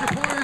Support